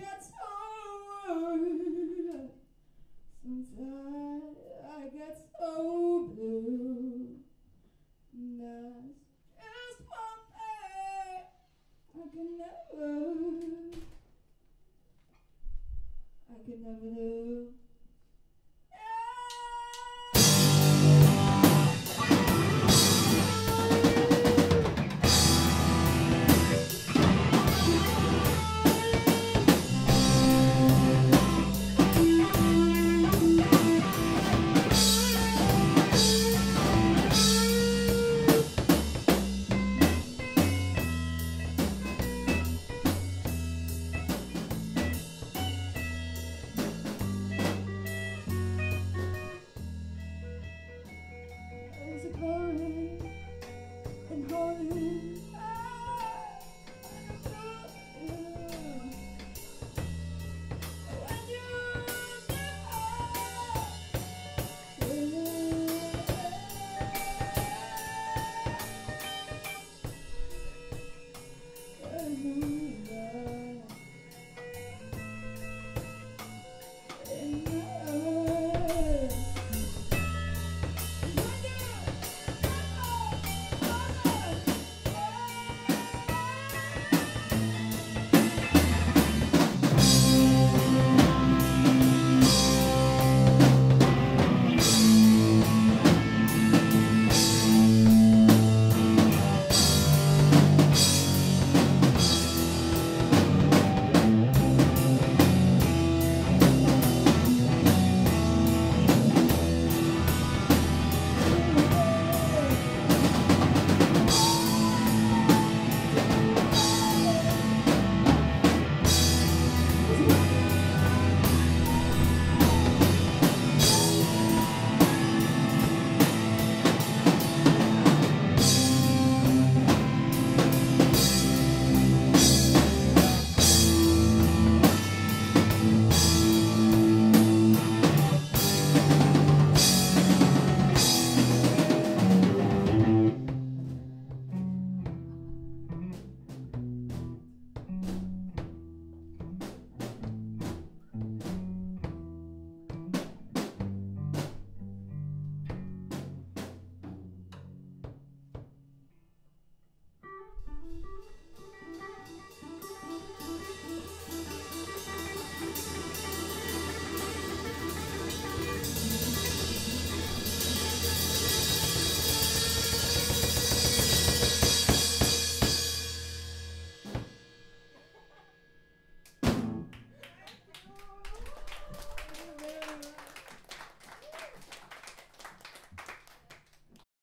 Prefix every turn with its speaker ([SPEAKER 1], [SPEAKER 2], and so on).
[SPEAKER 1] gets hard. Sometimes I get so blue. That's just one thing I can never, I can never do.